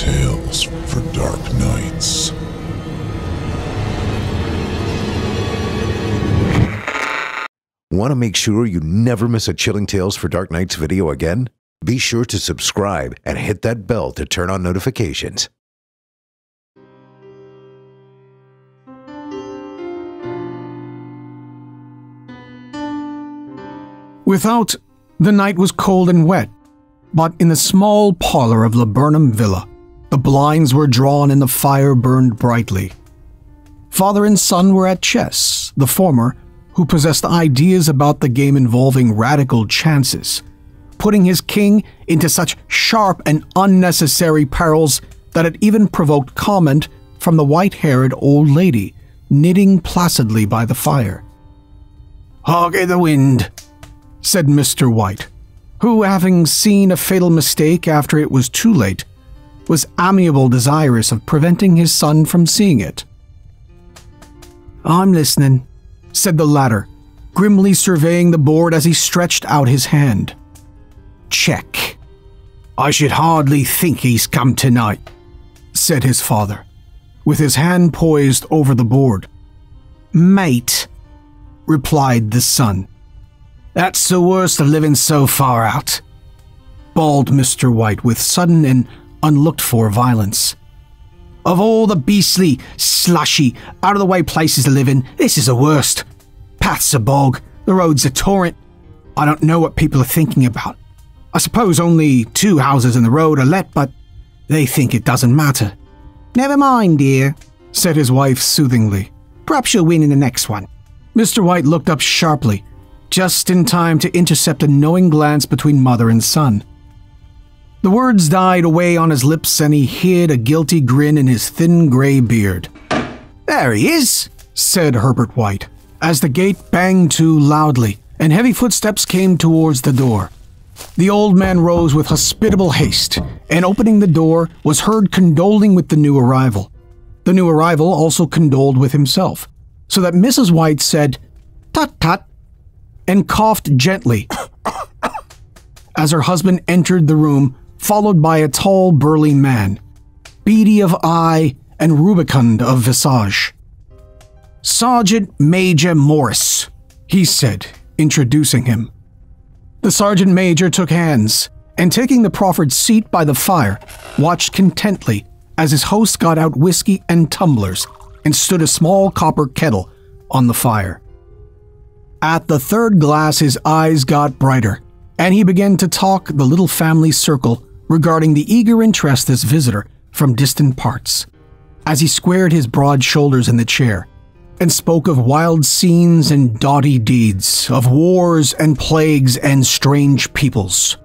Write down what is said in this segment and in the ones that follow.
Tales for Dark Nights. Want to make sure you never miss a Chilling Tales for Dark Nights video again? Be sure to subscribe and hit that bell to turn on notifications. Without, the night was cold and wet, but in the small parlor of Laburnum Villa, the blinds were drawn and the fire burned brightly. Father and son were at chess, the former, who possessed ideas about the game involving radical chances, putting his king into such sharp and unnecessary perils that it even provoked comment from the white haired old lady knitting placidly by the fire. Hark i' the wind, said Mr. White, who, having seen a fatal mistake after it was too late, was amiable desirous of preventing his son from seeing it. I'm listening, said the latter, grimly surveying the board as he stretched out his hand. Check. I should hardly think he's come tonight, said his father, with his hand poised over the board. Mate, replied the son. That's the worst of living so far out, bawled Mr. White with sudden and unlooked for violence. Of all the beastly, slushy, out of the way places to live in, this is the worst. Paths a bog, the road's a torrent. I don't know what people are thinking about. I suppose only two houses in the road are let, but they think it doesn't matter. Never mind, dear, said his wife soothingly. Perhaps you'll win in the next one. Mr. White looked up sharply, just in time to intercept a knowing glance between mother and son. The words died away on his lips and he hid a guilty grin in his thin gray beard. There he is, said Herbert White, as the gate banged to loudly and heavy footsteps came towards the door. The old man rose with hospitable haste, and opening the door, was heard condoling with the new arrival. The new arrival also condoled with himself, so that Mrs. White said, Tut tut, and coughed gently as her husband entered the room, followed by a tall, burly man, beady of eye and rubicund of visage. Sergeant Major Morris, he said, introducing him. The sergeant major took hands, and taking the proffered seat by the fire, watched contently as his host got out whiskey and tumblers and stood a small copper kettle on the fire. At the third glass, his eyes got brighter, and he began to talk the little family circle regarding the eager interest this visitor from distant parts, as he squared his broad shoulders in the chair and spoke of wild scenes and doughty deeds, of wars and plagues and strange peoples.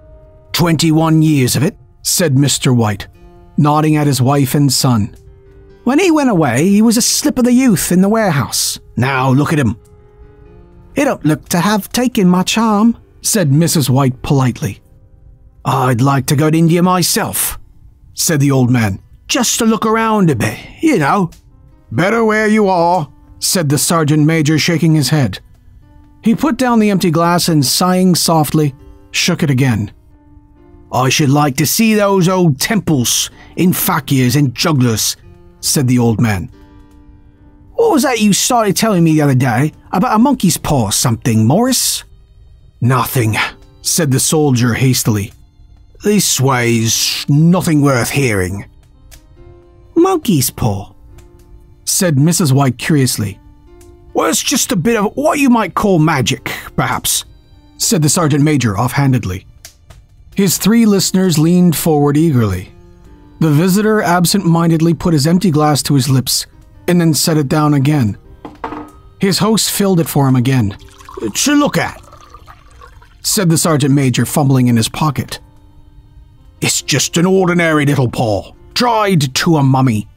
Twenty one years of it, said Mr. White, nodding at his wife and son. When he went away, he was a slip of the youth in the warehouse. Now look at him. He don't look to have taken much harm, said Mrs. White politely. I'd like to go to India myself, said the old man, just to look around a bit, you know. Better where you are, said the sergeant major, shaking his head. He put down the empty glass and, sighing softly, shook it again. I should like to see those old temples in fakirs and jugglers, said the old man. What was that you started telling me the other day about a monkey's paw or something, Morris? Nothing, said the soldier hastily. This way's nothing worth hearing. Monkey's paw, said Mrs. White curiously. Well, it's just a bit of what you might call magic, perhaps, said the sergeant major offhandedly. His three listeners leaned forward eagerly. The visitor absent mindedly put his empty glass to his lips and then set it down again. His host filled it for him again. To look at, said the sergeant major, fumbling in his pocket. It's just an ordinary little paw, dried to a mummy.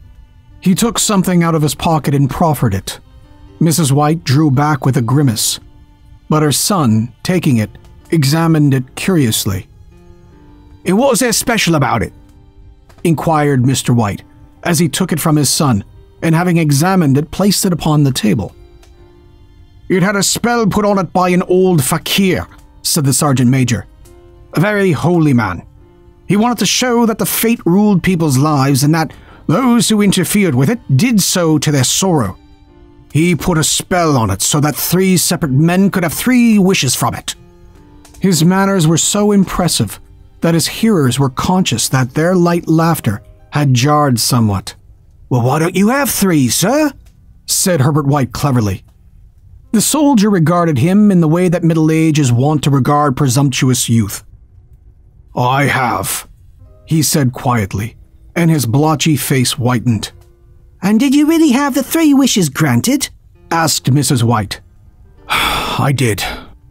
He took something out of his pocket and proffered it. Mrs. White drew back with a grimace, but her son, taking it, examined it curiously. And what was there special about it? inquired Mr. White, as he took it from his son, and having examined it, placed it upon the table. It had a spell put on it by an old fakir, said the sergeant major. A very holy man. He wanted to show that the fate ruled people's lives and that those who interfered with it did so to their sorrow. He put a spell on it so that three separate men could have three wishes from it. His manners were so impressive that his hearers were conscious that their light laughter had jarred somewhat. Well, why don't you have three, sir? said Herbert White cleverly. The soldier regarded him in the way that middle age is wont to regard presumptuous youth. I have, he said quietly, and his blotchy face whitened. And did you really have the three wishes granted? asked Mrs. White. I did,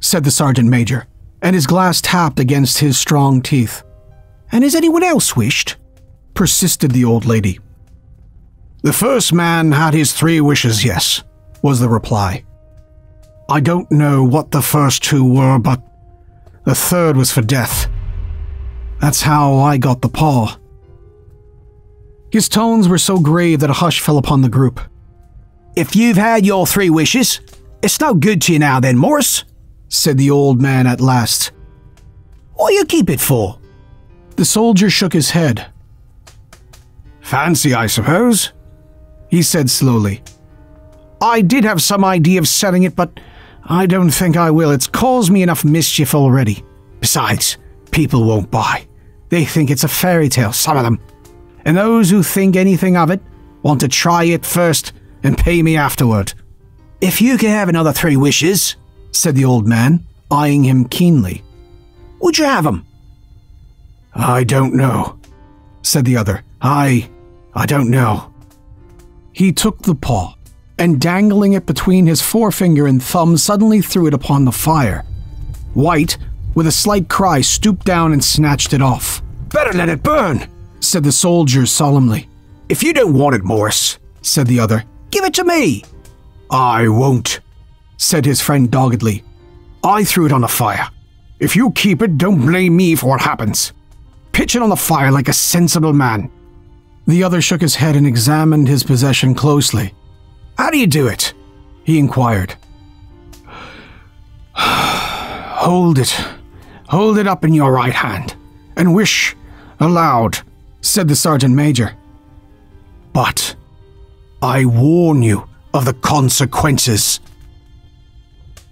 said the sergeant major, and his glass tapped against his strong teeth. And has anyone else wished? persisted the old lady. The first man had his three wishes, yes, was the reply. I don't know what the first two were, but the third was for death. That's how I got the paw. His tones were so grave that a hush fell upon the group. If you've had your three wishes, it's no good to you now then, Morris, said the old man at last. What you keep it for? The soldier shook his head. Fancy, I suppose, he said slowly. I did have some idea of selling it, but I don't think I will. It's caused me enough mischief already. Besides, people won't buy. They think it's a fairy tale, some of them. And those who think anything of it want to try it first and pay me afterward. If you could have another three wishes, said the old man, eyeing him keenly, would you have 'em? I don't know, said the other. I. I don't know. He took the paw, and dangling it between his forefinger and thumb, suddenly threw it upon the fire. White, with a slight cry, stooped down and snatched it off. Better let it burn, said the soldier solemnly. If you don't want it, Morris, said the other, give it to me. I won't, said his friend doggedly. I threw it on the fire. If you keep it, don't blame me for what happens. Pitch it on the fire like a sensible man. The other shook his head and examined his possession closely. How do you do it? he inquired. Hold it. Hold it up in your right hand and wish aloud, said the sergeant major. But I warn you of the consequences.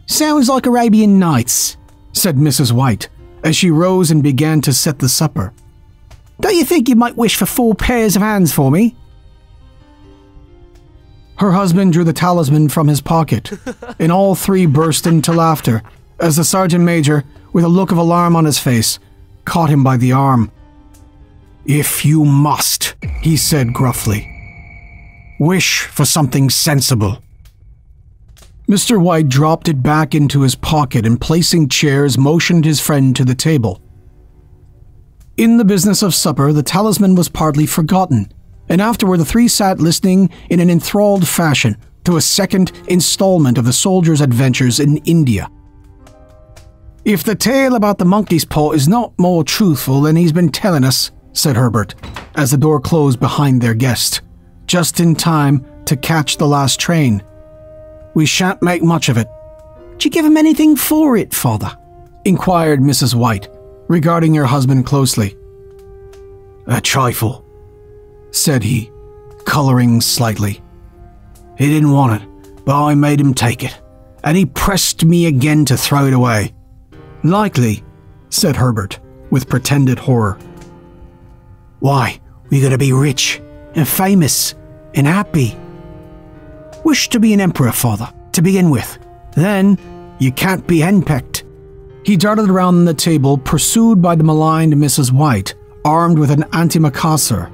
Sounds like Arabian Nights, said Mrs. White as she rose and began to set the supper. Don't you think you might wish for four pairs of hands for me? Her husband drew the talisman from his pocket, and all three burst into laughter as the sergeant major, with a look of alarm on his face, caught him by the arm. If you must, he said gruffly, wish for something sensible. Mr. White dropped it back into his pocket and placing chairs motioned his friend to the table. In the business of supper, the talisman was partly forgotten, and afterward the three sat listening in an enthralled fashion to a second installment of the soldier's adventures in India. If the tale about the monkey's paw is not more truthful than he's been telling us, said Herbert, as the door closed behind their guest, just in time to catch the last train. We shan't make much of it. Did you give him anything for it, father? inquired Mrs. White, regarding her husband closely. A trifle, said he, coloring slightly. He didn't want it, but I made him take it, and he pressed me again to throw it away. Likely, said Herbert, with pretended horror. Why, we're going to be rich and famous and happy wish to be an emperor, father, to begin with. Then you can't be henpecked. He darted around the table, pursued by the maligned Mrs. White, armed with an antimacassar.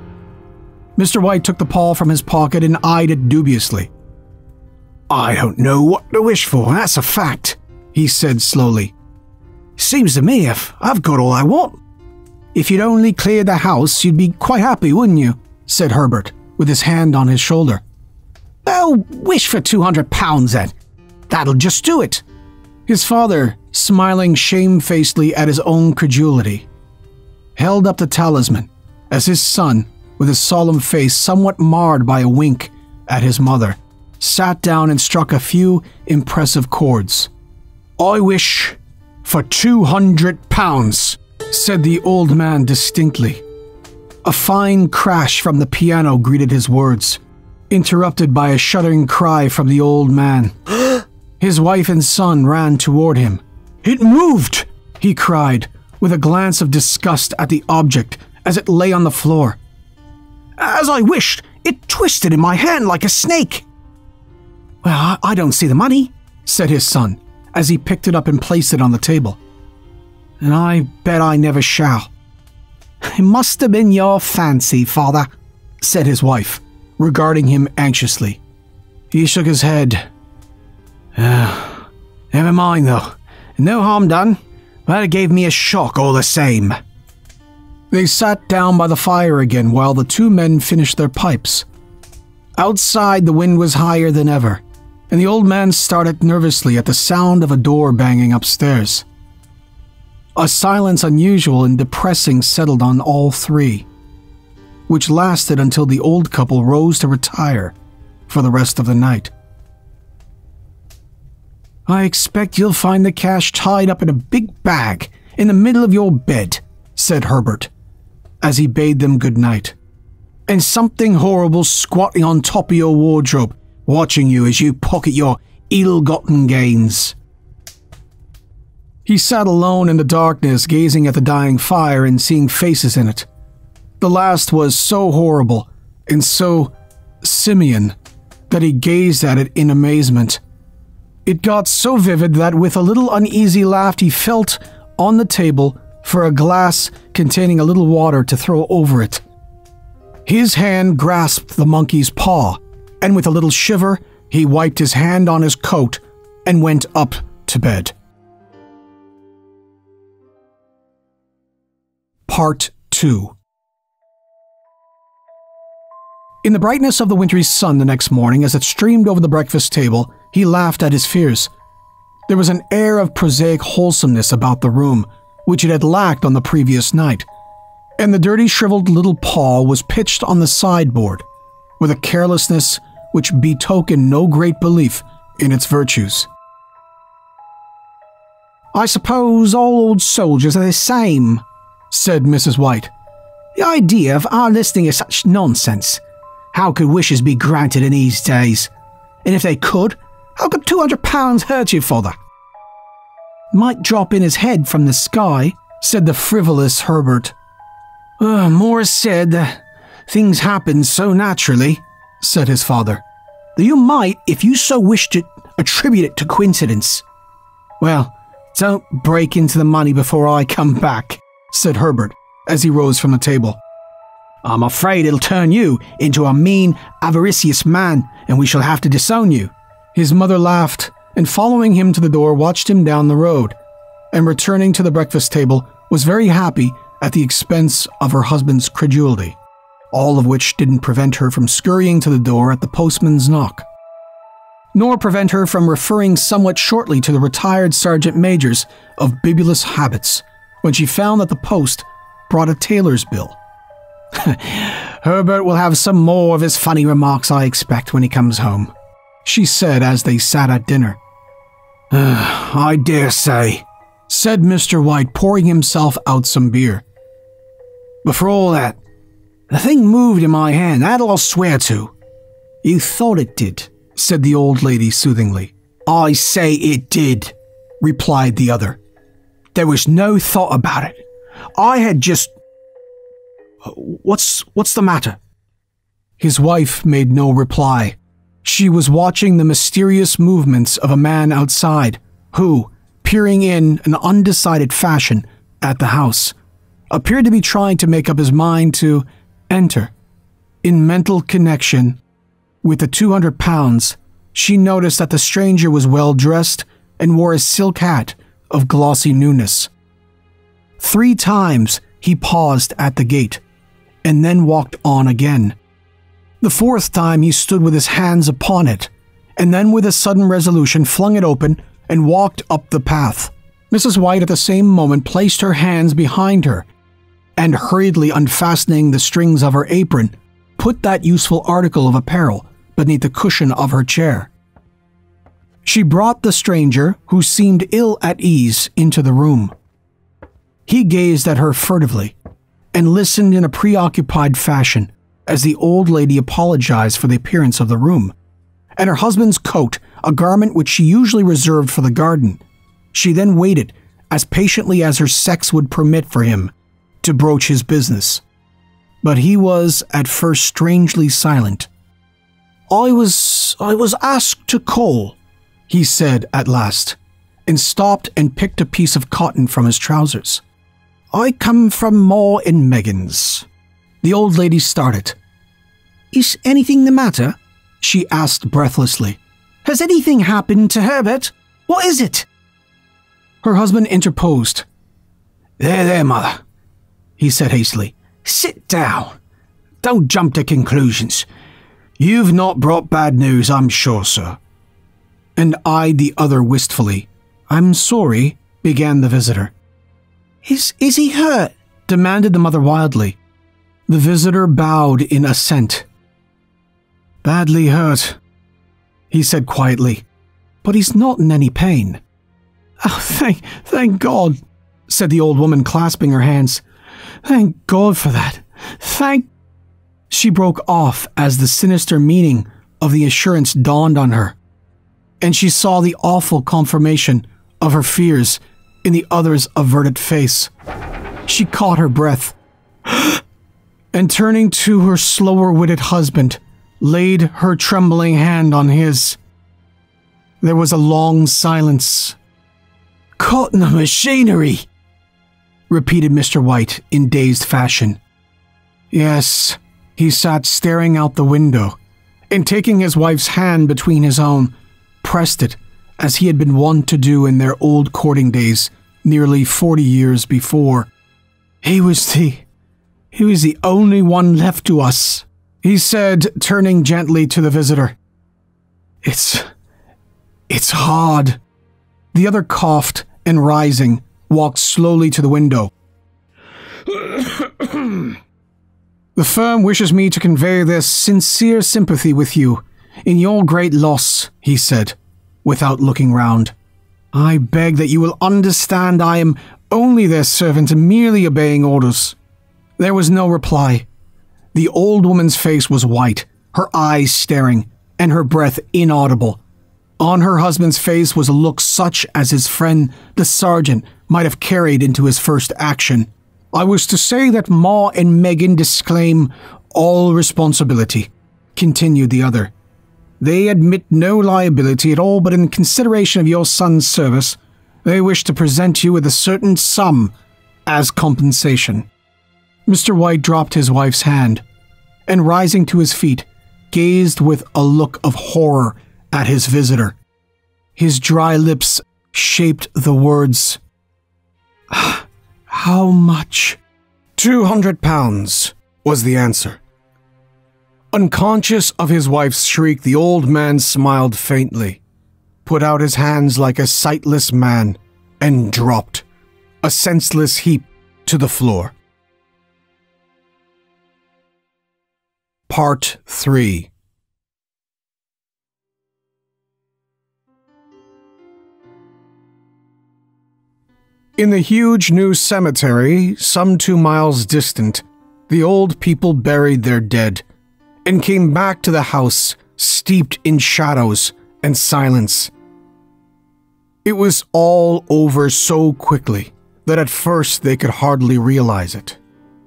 Mr. White took the paw from his pocket and eyed it dubiously. I don't know what to wish for, that's a fact, he said slowly. Seems to me if I've got all I want. If you'd only cleared the house, you'd be quite happy, wouldn't you? said Herbert, with his hand on his shoulder. Oh, wish for two hundred pounds then. That'll just do it. His father, smiling shamefacedly at his own credulity, held up the talisman as his son, with his solemn face somewhat marred by a wink at his mother, sat down and struck a few impressive chords. I wish for two hundred pounds. said the old man distinctly. A fine crash from the piano greeted his words, interrupted by a shuddering cry from the old man. his wife and son ran toward him. It moved! he cried, with a glance of disgust at the object as it lay on the floor. As I wished, it twisted in my hand like a snake. Well, I don't see the money, said his son, as he picked it up and placed it on the table. And I bet I never shall. It must have been your fancy, father, said his wife, regarding him anxiously. He shook his head. Uh, never mind, though. No harm done, but it gave me a shock all the same. They sat down by the fire again while the two men finished their pipes. Outside, the wind was higher than ever, and the old man started nervously at the sound of a door banging upstairs. A silence unusual and depressing settled on all three, which lasted until the old couple rose to retire for the rest of the night. I expect you'll find the cash tied up in a big bag in the middle of your bed, said Herbert, as he bade them good night. And something horrible squatting on top of your wardrobe, watching you as you pocket your ill gotten gains. He sat alone in the darkness, gazing at the dying fire and seeing faces in it. The last was so horrible and so simian that he gazed at it in amazement. It got so vivid that with a little uneasy laugh he felt on the table for a glass containing a little water to throw over it. His hand grasped the monkey's paw, and with a little shiver, he wiped his hand on his coat and went up to bed. Part 2 In the brightness of the wintry sun the next morning, as it streamed over the breakfast table, he laughed at his fears. There was an air of prosaic wholesomeness about the room, which it had lacked on the previous night, and the dirty, shriveled little paw was pitched on the sideboard with a carelessness which betokened no great belief in its virtues. I suppose all old soldiers are the same, said Mrs. White. The idea of our listening is such nonsense. How could wishes be granted in these days? And if they could, how could £200 hurt you, father? Might drop in his head from the sky, said the frivolous Herbert. Uh, Morris said that things happen so naturally, said his father, that you might, if you so wished it, attribute it to coincidence. Well, don't break into the money before I come back, said Herbert as he rose from the table. I'm afraid it'll turn you into a mean, avaricious man, and we shall have to disown you. His mother laughed, and following him to the door, watched him down the road, and returning to the breakfast table, was very happy at the expense of her husband's credulity, all of which didn't prevent her from scurrying to the door at the postman's knock, nor prevent her from referring somewhat shortly to the retired sergeant majors of bibulous habits when she found that the post brought a tailor's bill. Herbert will have some more of his funny remarks, I expect, when he comes home, she said as they sat at dinner. I dare say, said Mr. White, pouring himself out some beer. But for all that, the thing moved in my hand, that I'll swear to. You thought it did, said the old lady soothingly. I say it did, replied the other. There was no thought about it. I had just. What's what's the matter? His wife made no reply. She was watching the mysterious movements of a man outside, who, peering in an undecided fashion at the house, appeared to be trying to make up his mind to enter. In mental connection with the 200 pounds, she noticed that the stranger was well dressed and wore a silk hat of glossy newness. Three times he paused at the gate and then walked on again. The fourth time he stood with his hands upon it, and then with a sudden resolution flung it open and walked up the path. Mrs. White at the same moment placed her hands behind her and hurriedly unfastening the strings of her apron, put that useful article of apparel beneath the cushion of her chair. She brought the stranger, who seemed ill at ease, into the room. He gazed at her furtively and listened in a preoccupied fashion as the old lady apologized for the appearance of the room and her husband's coat, a garment which she usually reserved for the garden. She then waited as patiently as her sex would permit for him to broach his business. But he was at first strangely silent. I was I was asked to call, he said at last, and stopped and picked a piece of cotton from his trousers. I come from Maw and Meggins. The old lady started. Is anything the matter? She asked breathlessly. Has anything happened to Herbert? What is it? Her husband interposed. There, there, mother, he said hastily. Sit down. Don't jump to conclusions. You've not brought bad news, I'm sure, sir. And eyed the other wistfully. I'm sorry, began the visitor. Is, is he hurt? demanded the mother wildly. The visitor bowed in assent. Badly hurt, he said quietly, but he's not in any pain. Oh, thank, thank God, said the old woman, clasping her hands. Thank God for that. Thank. She broke off as the sinister meaning of the assurance dawned on her, and she saw the awful confirmation of her fears in the other's averted face. She caught her breath, and turning to her slower witted husband, laid her trembling hand on his. There was a long silence. Caught in the machinery, repeated Mr. White in dazed fashion. Yes, he sat staring out the window, and taking his wife's hand between his own, pressed it as he had been wont to do in their old courting days nearly forty years before. He was the he was the only one left to us he said, turning gently to the visitor. It's. it's hard. The other coughed and, rising, walked slowly to the window. the firm wishes me to convey their sincere sympathy with you in your great loss, he said, without looking round. I beg that you will understand I am only their servant and merely obeying orders. There was no reply. The old woman's face was white, her eyes staring, and her breath inaudible. On her husband's face was a look such as his friend, the sergeant, might have carried into his first action. I was to say that Maw and Meggins disclaim all responsibility, continued the other. They admit no liability at all, but in consideration of your son's service, they wish to present you with a certain sum as compensation. Mr. White dropped his wife's hand and, rising to his feet, gazed with a look of horror at his visitor. His dry lips shaped the words, How much? Two hundred pounds, was the answer. Unconscious of his wife's shriek, the old man smiled faintly, put out his hands like a sightless man, and dropped, a senseless heap, to the floor. Part 3 In the huge new cemetery, some two miles distant, the old people buried their dead and came back to the house steeped in shadows and silence. It was all over so quickly that at first they could hardly realize it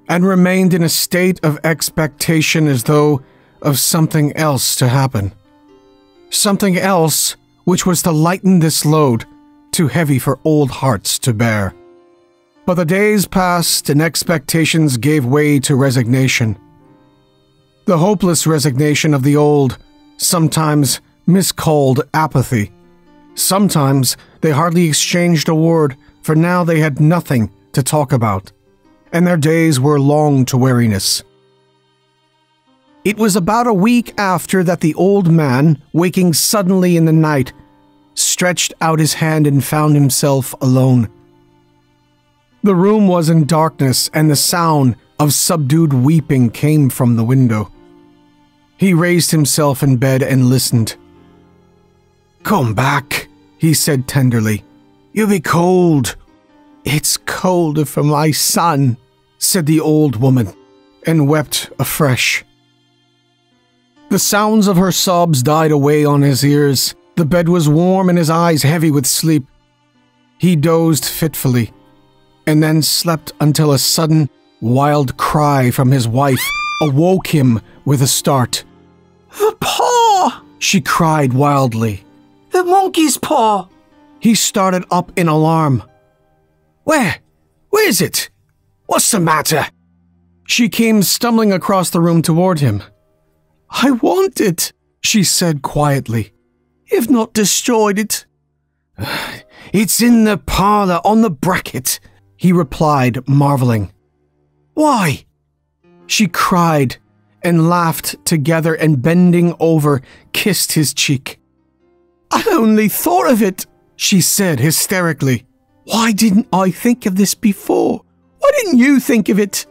and remained in a state of expectation as though of something else to happen. Something else which was to lighten this load, too heavy for old hearts to bear. But the days passed and expectations gave way to resignation. The hopeless resignation of the old, sometimes miscalled apathy. Sometimes they hardly exchanged a word, for now they had nothing to talk about and their days were long to weariness. It was about a week after that the old man, waking suddenly in the night, stretched out his hand and found himself alone. The room was in darkness, and the sound of subdued weeping came from the window. He raised himself in bed and listened. Come back, he said tenderly. You'll be cold. It's colder for my son, said the old woman, and wept afresh. The sounds of her sobs died away on his ears. The bed was warm and his eyes heavy with sleep. He dozed fitfully, and then slept until a sudden, wild cry from his wife awoke him with a start. The paw! She cried wildly. The monkey's paw! He started up in alarm. Where? Where is it? What's the matter? She came stumbling across the room toward him. I want it, she said quietly. You've not destroyed it. It's in the parlor on the bracket, he replied, marveling. Why? She cried and laughed together and bending over, kissed his cheek. I only thought of it, she said hysterically. Why didn't I think of this before? Why didn't you think of it?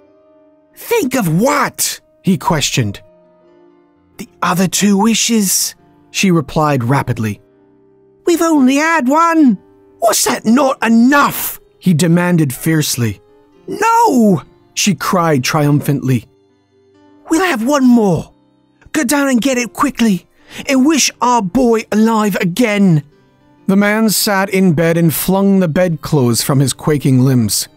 Think of what? he questioned. The other two wishes, she replied rapidly. We've only had one. Was that not enough? he demanded fiercely. No, she cried triumphantly. We'll have one more. Go down and get it quickly and wish our boy alive again. The man sat in bed and flung the bedclothes from his quaking limbs.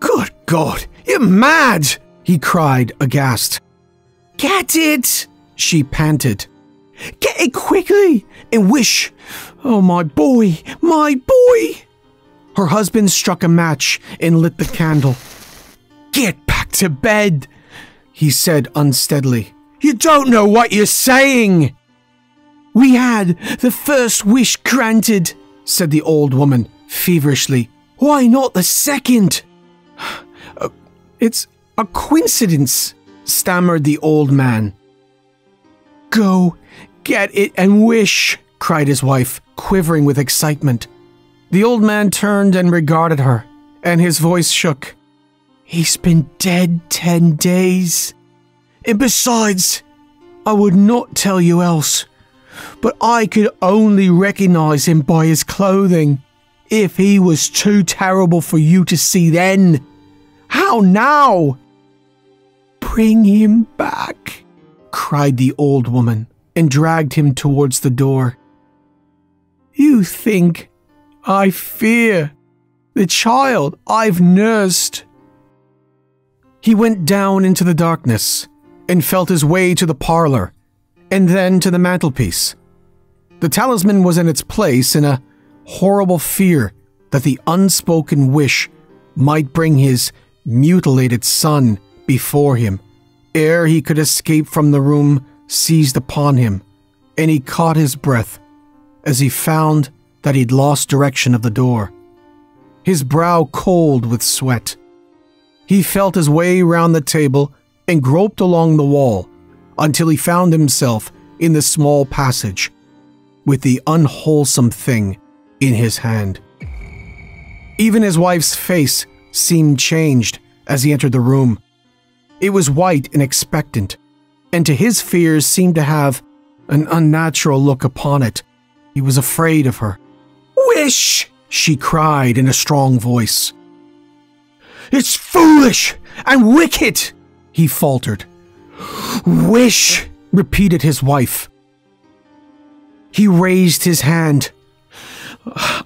Good God, you're mad! he cried, aghast. Get it! she panted. Get it quickly and wish. Oh, my boy, my boy! Her husband struck a match and lit the candle. Get back to bed, he said unsteadily. You don't know what you're saying. We had the first wish granted, said the old woman feverishly. Why not the second? Uh, it's a coincidence, stammered the old man. Go, get it and wish, cried his wife, quivering with excitement. The old man turned and regarded her, and his voice shook. He's been dead ten days. And besides, I would not tell you else, but I could only recognize him by his clothing. If he was too terrible for you to see then, how now? Bring him back cried the old woman and dragged him towards the door. You think I fear the child I've nursed. He went down into the darkness and felt his way to the parlor and then to the mantelpiece. The talisman was in its place in a horrible fear that the unspoken wish might bring his mutilated son before him ere he could escape from the room, seized upon him, and he caught his breath as he found that he'd lost direction of the door. His brow cold with sweat. He felt his way round the table and groped along the wall until he found himself in the small passage with the unwholesome thing in his hand. Even his wife's face seemed changed as he entered the room. It was white and expectant, and to his fears seemed to have an unnatural look upon it. He was afraid of her. Wish! she cried in a strong voice. It's foolish and wicked, he faltered. Wish, repeated his wife. He raised his hand.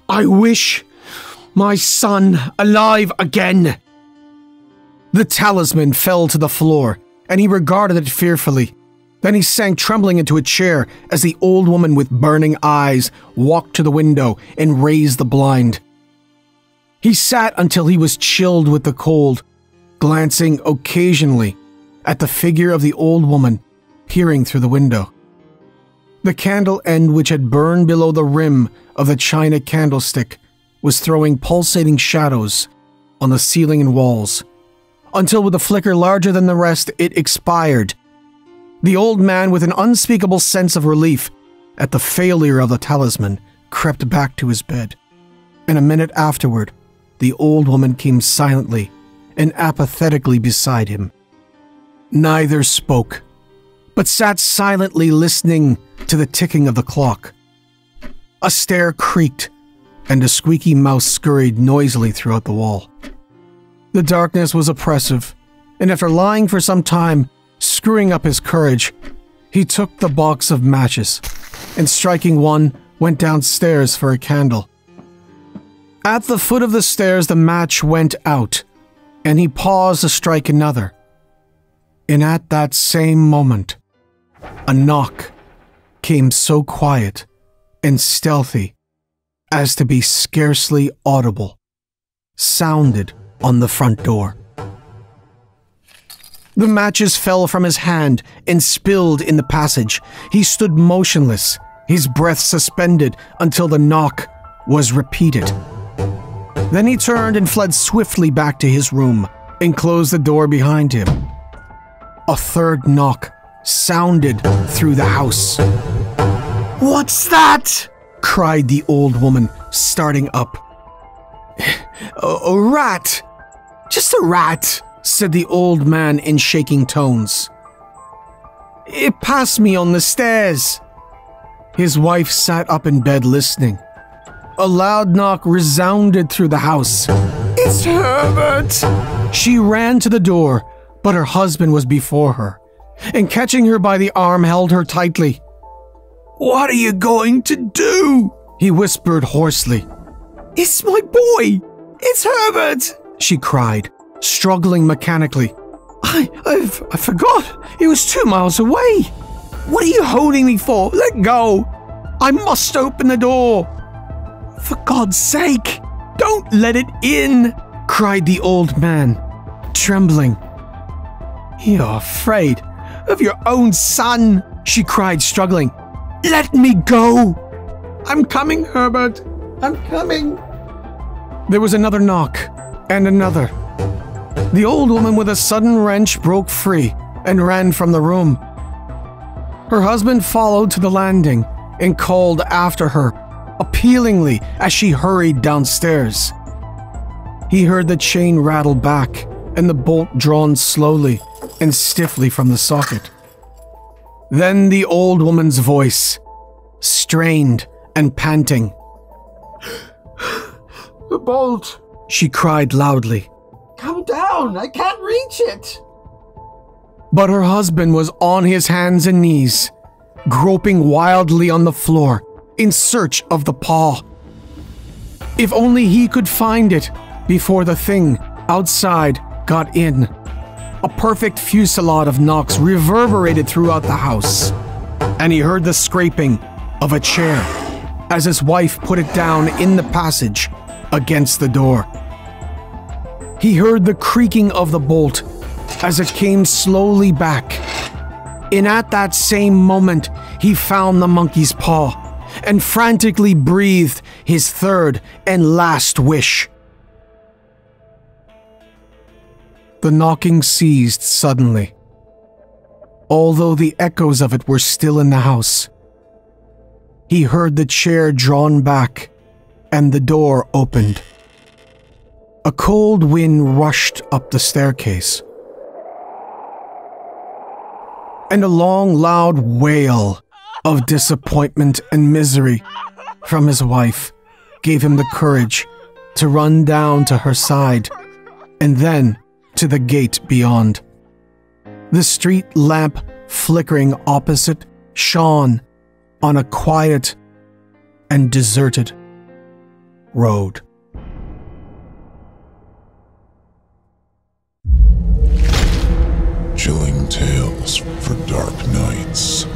I wish my son alive again. The talisman fell to the floor, and he regarded it fearfully. Then he sank trembling into a chair as the old woman with burning eyes walked to the window and raised the blind. He sat until he was chilled with the cold, glancing occasionally at the figure of the old woman peering through the window. The candle end, which had burned below the rim of the china candlestick, was throwing pulsating shadows on the ceiling and walls until with a flicker larger than the rest, it expired. The old man, with an unspeakable sense of relief at the failure of the talisman, crept back to his bed. And a minute afterward, the old woman came silently and apathetically beside him. Neither spoke, but sat silently listening to the ticking of the clock. A stair creaked, and a squeaky mouse scurried noisily throughout the wall. The darkness was oppressive, and after lying for some time, screwing up his courage, he took the box of matches and, striking one, went downstairs for a candle. At the foot of the stairs, the match went out, and he paused to strike another. And at that same moment, a knock came so quiet and stealthy as to be scarcely audible, sounded on the front door. The matches fell from his hand and spilled in the passage. He stood motionless, his breath suspended until the knock was repeated. Then he turned and fled swiftly back to his room and closed the door behind him. A third knock sounded through the house. What's that? cried the old woman, starting up. A, rat. Just a rat, said the old man in shaking tones. It passed me on the stairs. His wife sat up in bed listening. A loud knock resounded through the house. It's Herbert! She ran to the door, but her husband was before her, and catching her by the arm, held her tightly. What are you going to do? He whispered hoarsely. It's my boy! It's Herbert! She cried, struggling mechanically. I, I've, I forgot. It was two miles away. What are you holding me for? Let go. I must open the door. For God's sake, don't let it in, cried the old man, trembling. You're afraid of your own son, she cried, struggling. Let me go. I'm coming, Herbert. I'm coming. There was another knock, and another. The old woman, with a sudden wrench, broke free and ran from the room. Her husband followed to the landing and called after her, appealingly as she hurried downstairs. He heard the chain rattle back and the bolt drawn slowly and stiffly from the socket. Then the old woman's voice, strained and panting. The bolt! She cried loudly. Come down! I can't reach it! But her husband was on his hands and knees, groping wildly on the floor in search of the paw. If only he could find it before the thing outside got in. A perfect fusillade of knocks reverberated throughout the house, and he heard the scraping of a chair as his wife put it down in the passage against the door. He heard the creaking of the bolt as it came slowly back. And at that same moment, he found the monkey's paw and frantically breathed his third and last wish. The knocking ceased suddenly, although the echoes of it were still in the house. He heard the chair drawn back and the door opened. A cold wind rushed up the staircase. And a long, loud wail of disappointment and misery from his wife gave him the courage to run down to her side and then to the gate beyond. The street lamp flickering opposite shone on a quiet and deserted road. Chilling tales for dark nights.